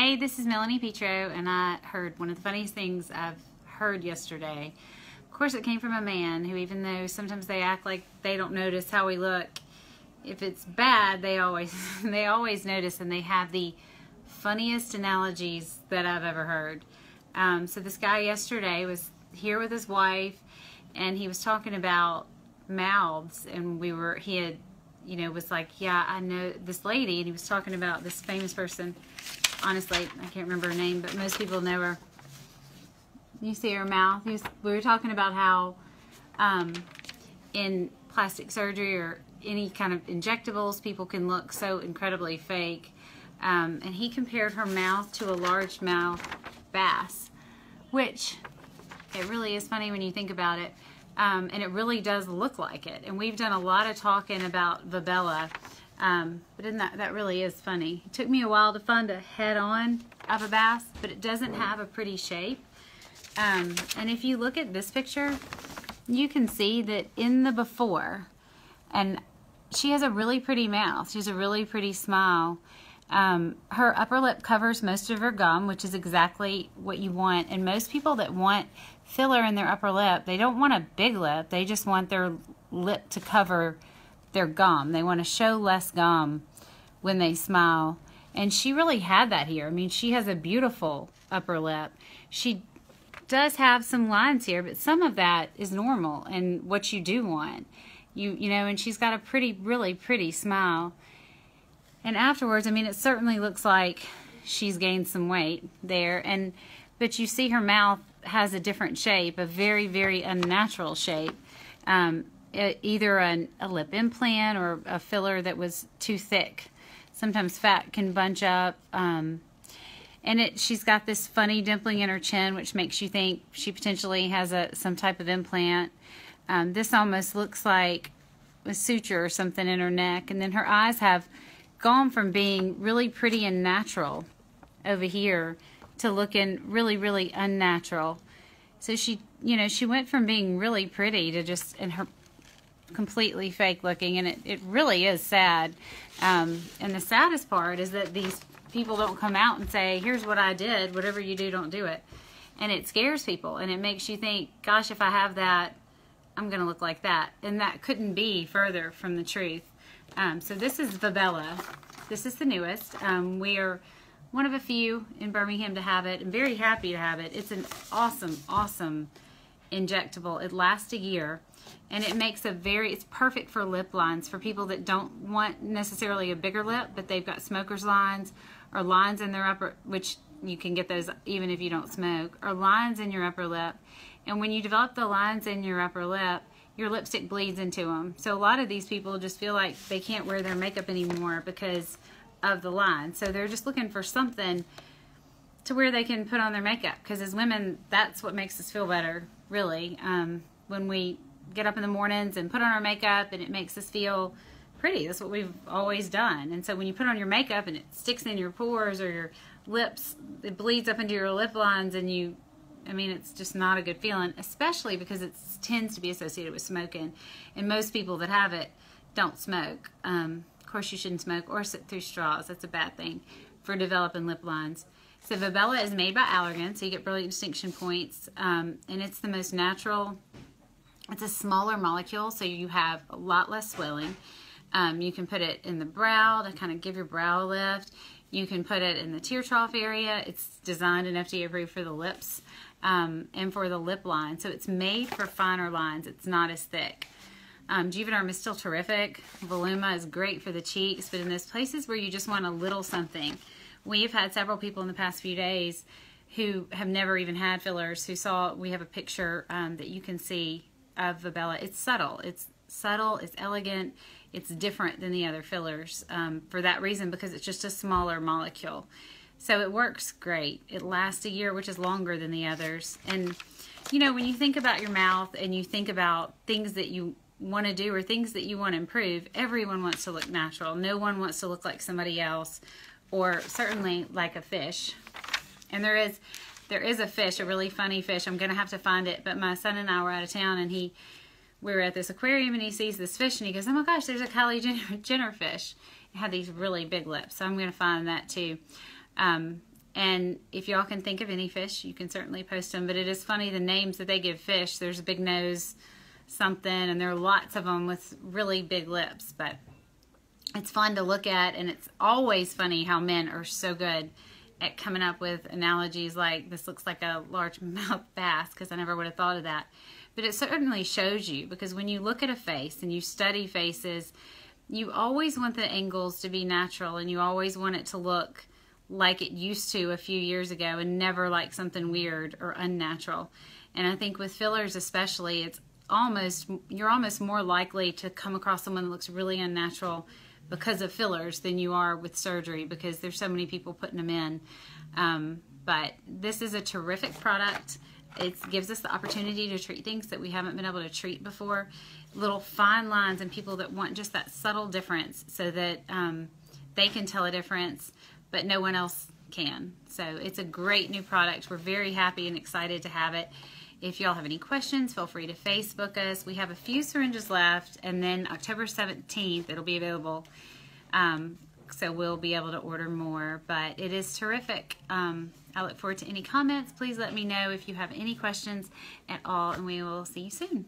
Hey, this is Melanie Petro, and I heard one of the funniest things I've heard yesterday. Of course, it came from a man who, even though sometimes they act like they don't notice how we look, if it's bad, they always they always notice, and they have the funniest analogies that I've ever heard. Um, so this guy yesterday was here with his wife, and he was talking about mouths, and we were he had you know was like, yeah, I know this lady, and he was talking about this famous person honestly, I can't remember her name, but most people know her. You see her mouth. We were talking about how um, in plastic surgery or any kind of injectables, people can look so incredibly fake. Um, and he compared her mouth to a largemouth bass, which it really is funny when you think about it. Um, and it really does look like it. And we've done a lot of talking about Volbella um, but isn't that, that really is funny. It took me a while to find a head-on of a bass, but it doesn't have a pretty shape. Um, and if you look at this picture, you can see that in the before, and she has a really pretty mouth. She has a really pretty smile. Um, her upper lip covers most of her gum, which is exactly what you want. And most people that want filler in their upper lip, they don't want a big lip. They just want their lip to cover their gum. They want to show less gum when they smile. And she really had that here. I mean, she has a beautiful upper lip. She does have some lines here, but some of that is normal and what you do want. You you know, and she's got a pretty really pretty smile. And afterwards, I mean, it certainly looks like she's gained some weight there and but you see her mouth has a different shape, a very very unnatural shape. Um, either an, a lip implant or a filler that was too thick. Sometimes fat can bunch up. Um, and it she's got this funny dimpling in her chin, which makes you think she potentially has a some type of implant. Um, this almost looks like a suture or something in her neck. And then her eyes have gone from being really pretty and natural over here to looking really, really unnatural. So she, you know, she went from being really pretty to just, and her completely fake looking, and it, it really is sad. Um, and the saddest part is that these people don't come out and say, here's what I did, whatever you do, don't do it. And it scares people, and it makes you think, gosh, if I have that, I'm going to look like that. And that couldn't be further from the truth. Um, so this is Volbella. This is the newest. Um, we are one of a few in Birmingham to have it. I'm very happy to have it. It's an awesome, awesome injectable. It lasts a year and it makes a very it's perfect for lip lines for people that don't want necessarily a bigger lip but they've got smokers lines or lines in their upper which you can get those even if you don't smoke or lines in your upper lip. And when you develop the lines in your upper lip your lipstick bleeds into them so a lot of these people just feel like they can't wear their makeup anymore because of the lines. So they're just looking for something to where they can put on their makeup because as women that's what makes us feel better really um, when we get up in the mornings and put on our makeup and it makes us feel pretty. That's what we've always done. And so when you put on your makeup and it sticks in your pores or your lips, it bleeds up into your lip lines and you, I mean, it's just not a good feeling, especially because it tends to be associated with smoking. And most people that have it don't smoke. Um, of course, you shouldn't smoke or sit through straws. That's a bad thing for developing lip lines. So Volbella is made by Allergan, so you get Brilliant Distinctions points. Um, and it's the most natural it's a smaller molecule, so you have a lot less swelling. Um, you can put it in the brow to kind of give your brow a lift. You can put it in the tear trough area. It's designed and FDA approved for the lips um, and for the lip line. So it's made for finer lines. It's not as thick. Um, Juvederm is still terrific. Voluma is great for the cheeks, but in those places where you just want a little something, we've had several people in the past few days who have never even had fillers who saw, we have a picture um, that you can see of Volbella. It's subtle. It's subtle. It's elegant. It's different than the other fillers um, for that reason because it's just a smaller molecule. So it works great. It lasts a year, which is longer than the others. And, you know, when you think about your mouth and you think about things that you want to do or things that you want to improve, everyone wants to look natural. No one wants to look like somebody else or certainly like a fish. And there is there is a fish, a really funny fish. I'm going to have to find it. But my son and I were out of town and he, we were at this aquarium and he sees this fish and he goes, oh my gosh, there's a Kylie Jenner, Jenner fish. It had these really big lips. So I'm going to find that too. Um, And if y'all can think of any fish, you can certainly post them. But it is funny the names that they give fish. There's a big nose something, and there are lots of them with really big lips. But it's fun to look at, and it's always funny how men are so good at coming up with analogies like this looks like a large mouth bass because I never would have thought of that. But it certainly shows you because when you look at a face and you study faces, you always want the angles to be natural and you always want it to look like it used to a few years ago and never like something weird or unnatural. And I think with fillers especially, it's almost you're almost more likely to come across someone that looks really unnatural because of fillers than you are with surgery because there's so many people putting them in. Um, but this is a terrific product. It gives us the opportunity to treat things that we haven't been able to treat before. Little fine lines and people that want just that subtle difference so that um, they can tell a difference, but no one else can. So it's a great new product. We're very happy and excited to have it. If y'all have any questions, feel free to Facebook us. We have a few syringes left, and then October 17th, it'll be available. Um, so we'll be able to order more, but it is terrific. Um, I look forward to any comments. Please let me know if you have any questions at all, and we will see you soon.